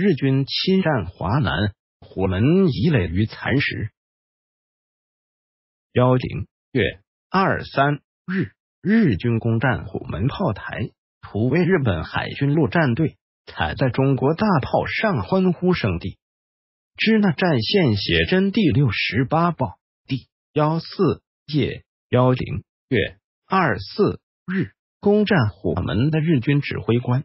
日军侵占华南，虎门遗累于蚕食。幺零月二三日，日军攻占虎门炮台，图为日本海军陆战队踩在中国大炮上，欢呼声地。支那战线写真第六十八报第幺四页幺零月二四日，攻占虎门的日军指挥官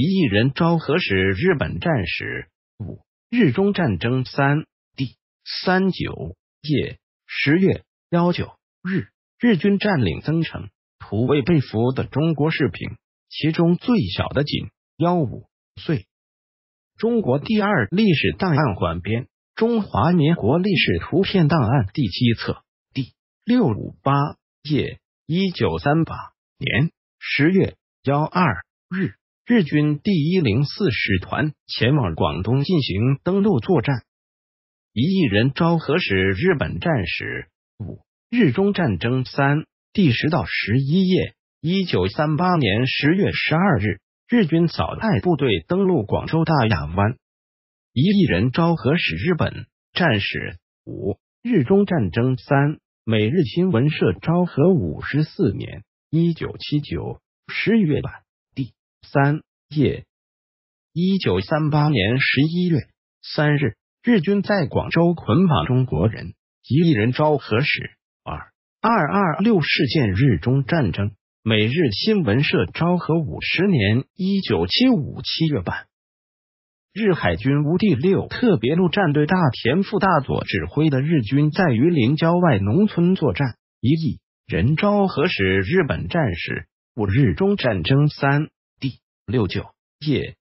一亿人昭和史日本战史五日中战争三第三九页十月幺九日，日军占领增城，土卫被俘的中国士兵，其中最小的仅幺五岁。中国第二历史档案馆编《中华民国历史图片档案》第七册第六五八页，一九三八年十月幺二日，日军第一零四师团前往广东进行登陆作战。一亿人昭和使日本战史五日中战争三第十到十一页，一九三八年十月十二日。日军早派部队登陆广州大亚湾，一亿人昭和使日本战史五日中战争三每日新闻社昭和五十四年一九七九十月版三页，一九三八年十一月三日，日军在广州捆绑中国人，一亿人昭和使二二二六事件日中战争。每日新闻社昭和五十年一九七五七月版，日海军无第六特别陆战队大田副大佐指挥的日军在榆林郊外农村作战，一亿人昭和使日本战士五日中战争三六九夜，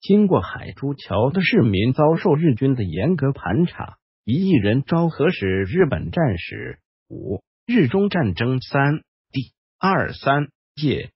经过海珠桥的市民遭受日军的严格盘查，一亿人昭和使日本战士五日中战争三第。二三夜